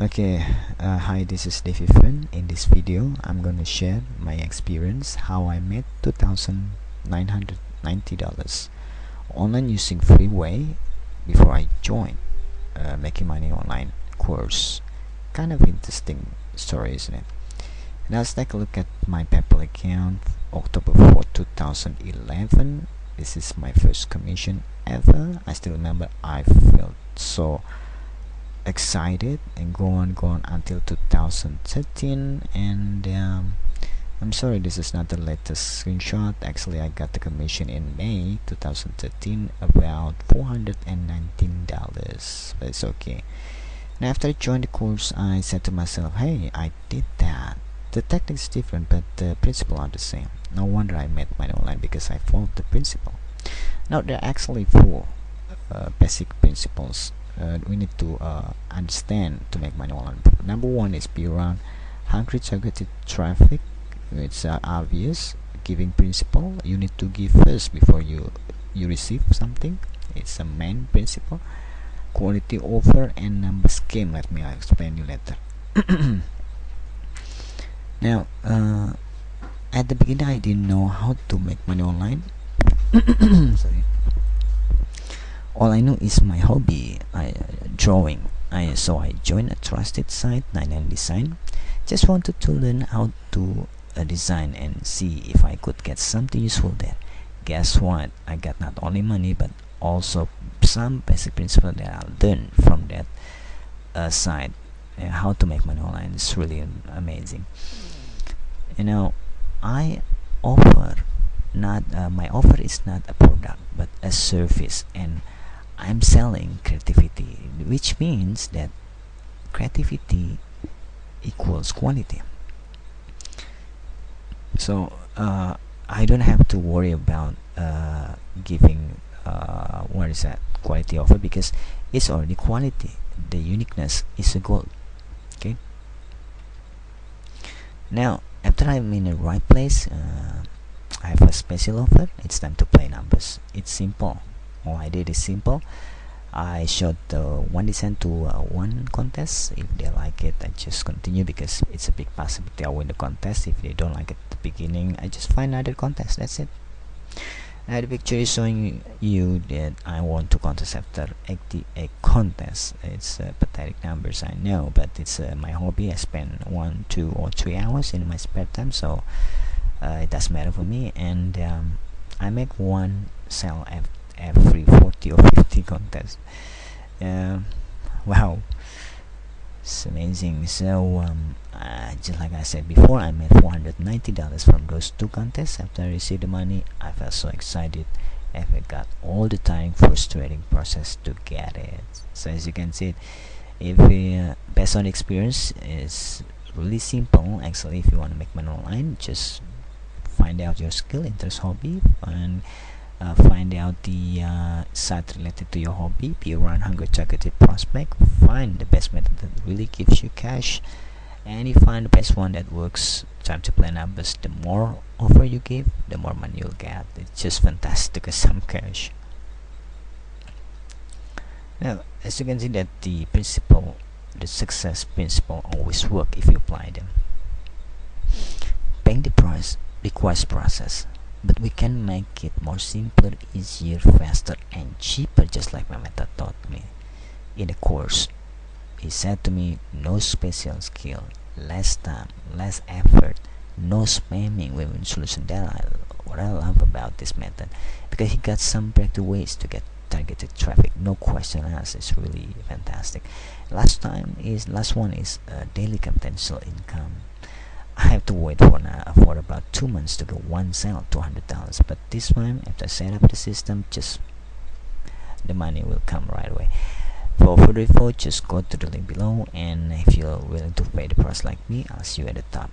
okay uh, hi this is Davy Fun in this video I'm gonna share my experience how I made $2,990 online using freeway before I joined uh, making money online course. Kind of interesting story isn't it? Now let's take a look at my PayPal account October 4 2011 this is my first commission ever. I still remember I felt so excited and go on go on until 2013 and um, I'm sorry this is not the latest screenshot. Actually I got the commission in May 2013 about $419 but it's okay. And after I joined the course I said to myself hey I did that. The technique is different but the principle are the same. No wonder I made money online because I followed the principle. Now there are actually four uh, basic principles uh, we need to uh, understand to make money online. Number one is be around hungry targeted traffic. It's uh, obvious. Giving principle. You need to give first before you you receive something. It's a main principle. Quality offer and number scheme. Let me explain you later. Now uh, at the beginning I didn't know how to make money online. Sorry all I know is my hobby I uh, drawing. I so I joined a trusted site 99 design. Just wanted to learn how to uh, design and see if I could get something useful there. Guess what? I got not only money but also some basic principles that I learned from that uh, site. Uh, how to make money online is really amazing. You know I offer not uh, my offer is not a product but a service. And I'm selling creativity which means that creativity equals quality. So uh, I don't have to worry about uh, giving uh, what is that quality offer because it's already quality. The uniqueness is a goal okay? Now after I'm in the right place uh, I have a special offer. It's time to play numbers. It's simple all I did is simple. I showed the one design to uh, one contest. If they like it I just continue because it's a big possibility I'll win the contest. If they don't like it at the beginning I just find another contest. That's it. Now the picture is showing you that I won two contests after 88 contests it's uh, pathetic numbers I know but it's uh, my hobby. I spend one two or three hours in my spare time so uh, it doesn't matter for me. And um, I make one sell after every 40 or 50 contests. Uh, wow. It's amazing. So um, uh, just like I said before I made $490 from those two contests. After I received the money I felt so excited. I got all the time frustrating process to get it. So as you can see if uh, based on experience is really simple. Actually if you want to make money online just find out your skill interest hobby and uh, find out the uh, site related to your hobby. Be around hungry targeted prospect. Find the best method that really gives you cash. And you find the best one that works. Time to play numbers the more offer you give the more money you'll get. It's just fantastic with some cash. Now as you can see that the principle the success principle always work if you apply them. Paying the price requires process but we can make it more simpler easier faster and cheaper just like my method taught me in the course. He said to me no special skill less time less effort no spamming women solution that I, what I love about this method. Because he got some breakthrough ways to get targeted traffic no question asked. It's really fantastic. Last time is last one is uh, daily potential income I have to wait for now for about two months to get one sale two hundred dollars. But this time after I set up the system just the money will come right away. For further info just go to the link below. And if you're willing to pay the price like me I'll see you at the top